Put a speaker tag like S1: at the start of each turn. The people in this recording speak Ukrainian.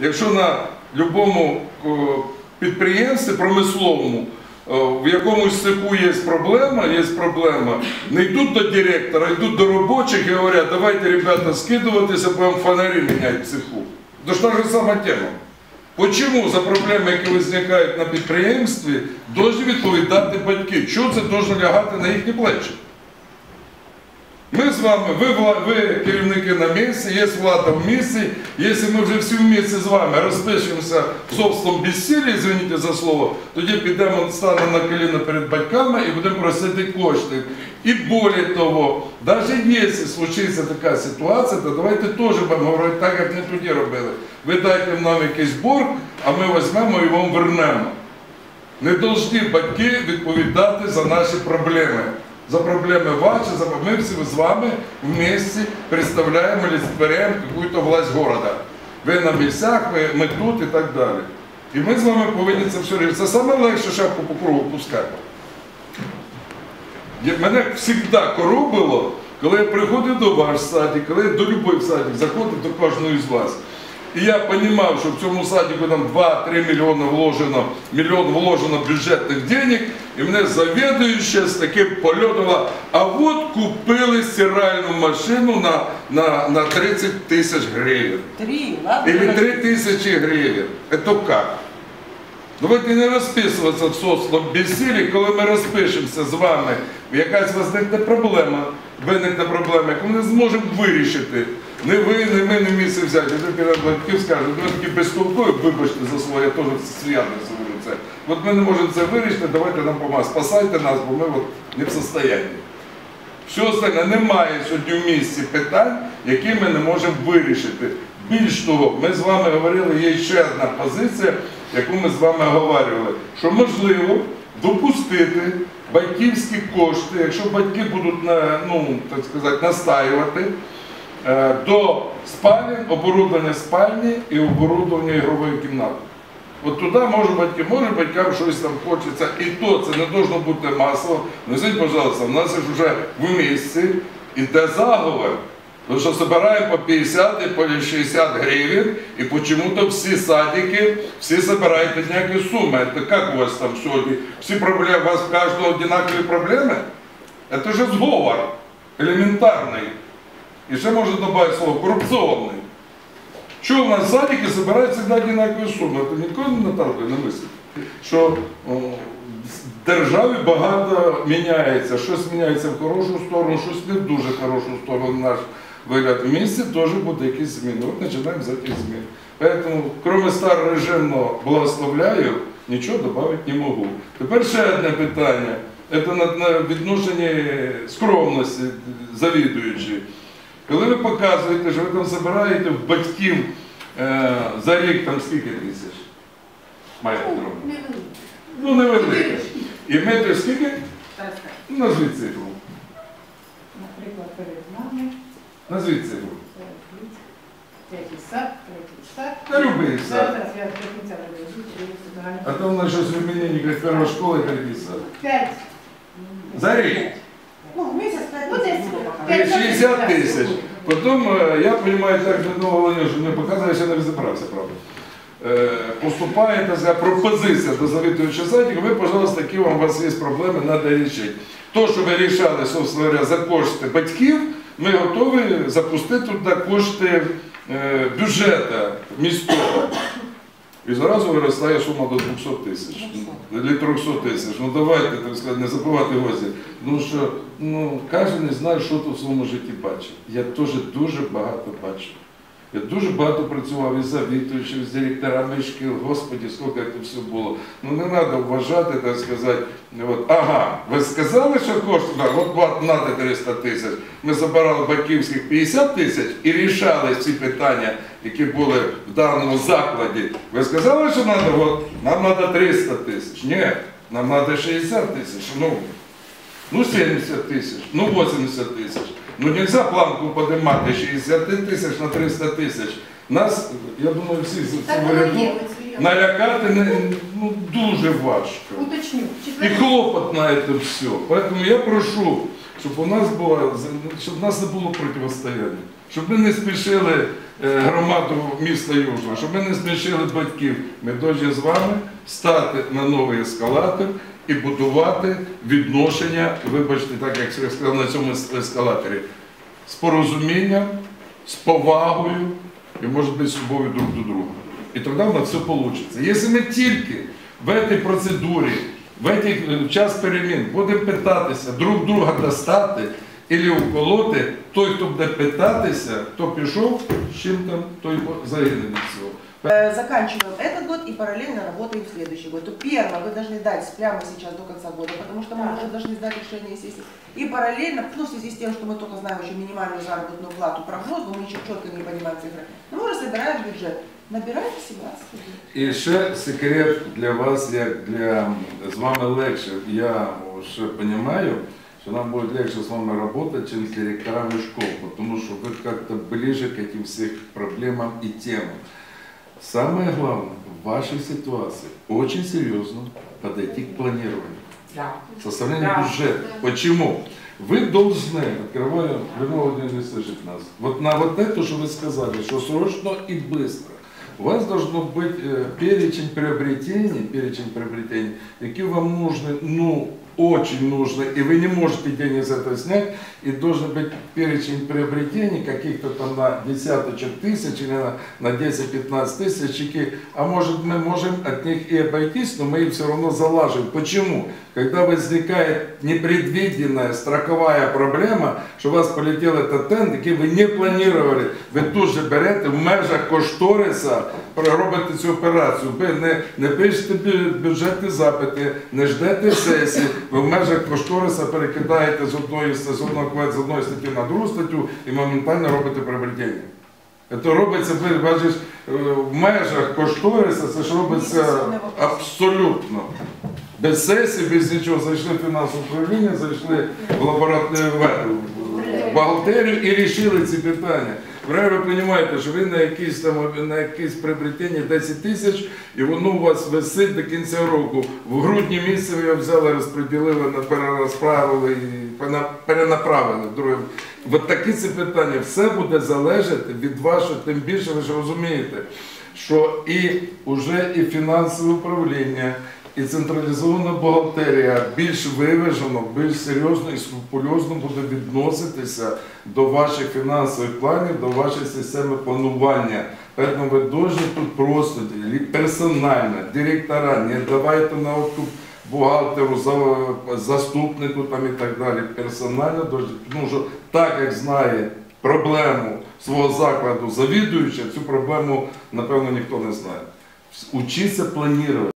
S1: Якщо на будь-якому підприємстві промисловому е, в якомусь цеху є проблема, є проблема, не йдуть до директора, йдуть до робочих і говорять, давайте, ребята, скидуватися, будемо фонарі міняти цеху. То ж та ж сама тема. Почому за проблеми, які виникають на підприємстві, повинні відповідати батьки? Чого це повинно лягати на їхні плечі? Ми з вами, ви, ви керівники на місці, є влада в місці. Якщо ми вже всі в місці з вами розпишемося в собственному безсилі, извините за слово, тоді підемо, станемо на коліна перед батьками і будемо просити кошти. І більше того, навіть якщо случиться така ситуація, то давайте теж будемо говорити так, як ми тоді робили. Ви дайте нам якийсь борг, а ми візьмемо і вам вернемо. Не повинні батьки відповідати за наші проблеми. За проблеми ваші, за ми всі з вами вместе представляємо, олицетворяємо якусь власть города. Ви на місцях, ви, ми тут і так далі. І ми з вами повинні це все рішити. Це саме легше шапку по кругу пускати. Мене завжди коробило, коли я приходив до ваш садик, коли я до будь-який садик заходив до кожного із вас. І я розумів, що в цьому садику там 2-3 мільйони вложено, мільйон вложено бюджетних денег, і мене завідуюча з таким польотом, а от купили стиральну машину на, на, на 30 тисяч гривень.
S2: Три.
S1: Или 3 тисячі гривень. Это как? Давайте не розписуватися в соцлом безсилі, коли ми розпишемося з вами, якась возникне проблема, виникне проблема, яку ми не зможемо вирішити. Не ви, не ми не місце взяти. Я тільки батьків скажу, ви такі безтолкові, вибачте за слово, я теж свято говорю це. От ми не можемо це вирішити, давайте нам помагати. Спасайте нас, бо ми от не в состоянні. Все остальне немає сьогодні в місті питань, які ми не можемо вирішити. Більш того, ми з вами говорили, є ще одна позиція, яку ми з вами говорили, що можливо допустити батьківські кошти, якщо батьки будуть ну, так сказати, настаювати, до спальні, оборудовання спальні і оборудовання ігрової кімнати. От туди може батьки, може батькам щось там хочеться, і то це не должно бути масово. Скажіть, пожалуйста, у нас вже в місці іде заговор. Тому що збираємо по 50 і по 60 гривень, і почему-то всі садики, всі збирають однакові суми. Це як у вас там сьогодні? Всі проблеми, у вас в кожного однакові проблеми? Це ж зговор елементарний. І ще можна додати слово корупційний. Чого в нас садики збирають завжди однакові суми? Це ніколи не Наталкою не мислить. Що в державі багато міняється. Щось міняється в хорошу сторону, щось не в дуже хорошу сторону наш вигляд. В місті теж буде якісь зміни. От починаємо з цих змін. Поэтому, кроме старорежимного благословляю, нічого додати не можу. Тепер ще одне питання. Це на, на відношенні скромності завідуючої. Коли ви показуєте, що ви там збираєте в батьків е, за рік там скільки тисяч? Маєте робити? Ну, невелике. І ми то скільки?
S2: Так, так.
S1: Ну, назвіть цифру.
S2: Наприклад, перед нами
S1: Назвіть цифру.
S2: третій сад, третій сад.
S1: Та любий сад. А то в нас щось в мені як перша школа, третій сад.
S2: П'ять.
S1: За рік.
S2: Ну, місяць, ну, десь.
S1: Е, 60
S2: тисяч.
S1: Потім, е, я розумію, так Людмила що мені показує, що я не розібрався, правда. Е, Поступає така пропозиція до завідувача садика, ви, пожалуйста, які вам у вас є проблеми, треба рішити. То, що ви рішали, собственно говоря, за кошти батьків, ми готові запустити туди кошти е, бюджету міського. І зразу виростає сума до 200 тисяч, до 300 тисяч. Ну давайте, так сказати, не забувати гості. Тому що ну, кожен не знає, що тут в своєму житті бачить. Я теж дуже багато бачив. Я дуже багато працював із завідуючим, з директорами шкіл, господі, скільки це все було. Ну не треба вважати, так сказати, от, ага, ви сказали, що кошти, так, от треба 300 тисяч. Ми забирали батьківських 50 тисяч і рішали ці питання, які були в даному закладі. Ви сказали, що треба, от, нам треба 300 тисяч. Ні, нам треба 60 тисяч. Ну, ну 70 тисяч, ну 80 тисяч. Ну нельзя планку подимати 60 тисяч на 300 тисяч. Нас, я думаю, всі з
S2: Так воно от серйозно.
S1: налякати не, ну, дуже важко.
S2: Уточню.
S1: І
S2: Четвертий.
S1: хлопот на це все. Поэтому я прошу, щоб у нас було, щоб у нас не було протистояння. Щоб ми не спішили громаду міста Южного, щоб ми не смішили батьків. Ми повинні з вами стати на новий ескалатор і будувати відношення, вибачте, так як я сказав на цьому ескалаторі, з порозумінням, з повагою і, може бути, з любов'ю друг до друга. І тоді в нас все вийде. Якщо ми тільки в цій процедурі, в этих, в час перемін будемо питатися друг друга достати або уколоти, той, хто буде питатися, хто пішов, з чим там, той загине від цього.
S3: Э, Заканчиваем этот год и параллельно работаем в следующий год. То первое вы должны дать прямо сейчас до конца года, потому что мы
S2: Да.
S3: уже должны сдать решение сессии. И параллельно, ну, в связи с тем, что мы только знаем еще минимальную заработную плату, прогноз, но мы еще четко не понимаем цифры, но мы уже собираем бюджет. Набирайте 17 людей.
S1: І ще секрет для вас, як для з вами легше. Я ще розумію, що нам буде легше з вами працювати, ніж з директорами школ, тому що ви як-то ближе к этим всіх проблемам і темам. Самое главное, в вашей ситуации очень серьезно подойти к планированию.
S2: Да.
S1: Составление
S2: Да.
S1: бюджета. Почему? Вы должны, открывая, Людмила Владимировна, не слышит нас, вот на вот это, что вы сказали, что срочно и быстро, у вас должно быть э, перечень приобретений, перечень приобретений, які вам нужны, ну, очень нужны, и вы не можете денег с этого снять, и должен быть перечень приобретений каких-то там на десяточек тысяч или на, на 10-15 тысяч, які- а может мы можем от них и обойтись, но мы их все равно залаживаем. Почему? Когда возникает непредвиденная строковая проблема, что у вас полетел этот тент, який ви не планировали, ви тут же берете в межах кошториса, робите цю операцію. Ви не, не пишете бюджетні запити, не ждете сесії, ви в межах кошториса перекидаєте з одної, з одного з одної статті на другу статтю і моментально робите приобретення. Це робиться, ви бачиш, е, в межах кошториса, це ж робиться абсолютно. Без сесії, без нічого. Зайшли в фінансове управління, зайшли в лабораторію, в бухгалтерію і рішили ці питання. Правильно ви розумієте, що ви на якісь там на якісь приобретення 10 тисяч, і воно у вас висить до кінця року. В грудні місяці ви його взяли, розподілили, перерозправили і перенаправили. Друге, от такі ці питання все буде залежати від вашого, тим більше ви ж розумієте, що і вже і фінансове управління. І централізована бухгалтерія більш виважено, більш серйозно і скрупульозно буде відноситися до ваших фінансових планів, до вашої системи планування. Тому ви повинні тут просто персонально, директора, не давайте на откуп бухгалтеру, заступнику там і так далі. Персонально тому що так як знає проблему свого закладу завідуюча, цю проблему, напевно, ніхто не знає. Учіться планувати.